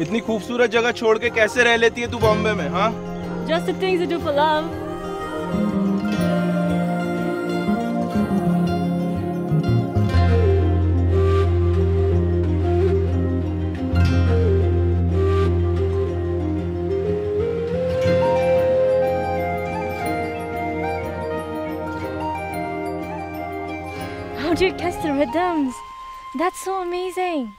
इतनी खूबसूरत जगह छोड़ के कैसे रह लेती है तू बॉम्बे में हाँ Just the things you do for love. How do you catch the rhythms? That's so amazing.